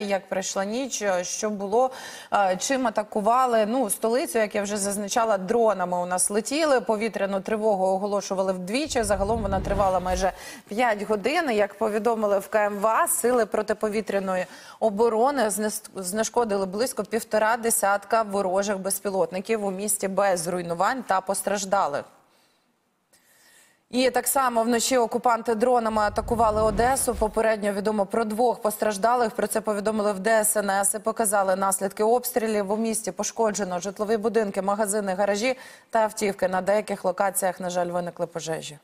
Як пройшла ніч, що було, е, чим атакували? Ну, столицю, як я вже зазначала, дронами у нас летіли. Повітряну тривогу оголошували вдвічі. Загалом вона тривала майже 5 годин. Як повідомили в КМВА, сили протиповітряної оборони знешкодили близько півтора десятка ворожих безпілотників у місті без руйнувань та постраждалих. І так само вночі окупанти дронами атакували Одесу. Попередньо відомо про двох постраждалих. Про це повідомили в ДСНС і показали наслідки обстрілів. У місті пошкоджено житлові будинки, магазини, гаражі та автівки. На деяких локаціях, на жаль, виникли пожежі.